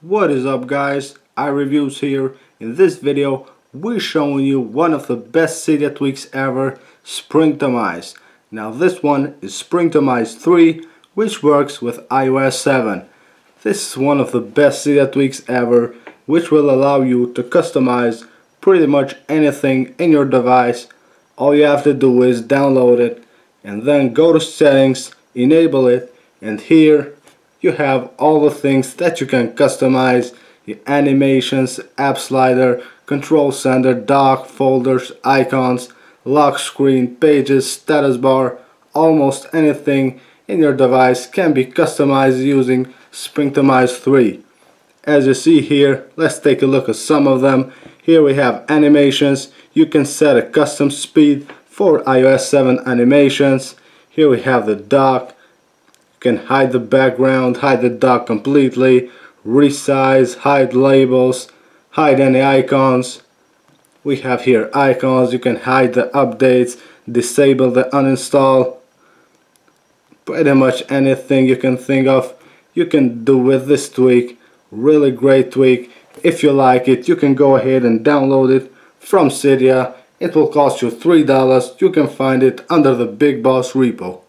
What is up guys, iReviews here. In this video we're showing you one of the best Cydia tweaks ever, Springtomize. Now this one is Springtomize 3 which works with iOS 7. This is one of the best Cydia tweaks ever which will allow you to customize pretty much anything in your device. All you have to do is download it and then go to settings, enable it and here you have all the things that you can customize the animations, app slider, control center, dock, folders, icons, lock screen, pages, status bar, almost anything in your device can be customized using Springtomize 3. As you see here, let's take a look at some of them. Here we have animations. You can set a custom speed for iOS 7 animations. Here we have the dock can hide the background, hide the dock completely, resize, hide labels, hide any icons. We have here icons, you can hide the updates, disable the uninstall. Pretty much anything you can think of you can do with this tweak. Really great tweak. If you like it, you can go ahead and download it from Cydia. It will cost you $3. You can find it under the Big Boss repo.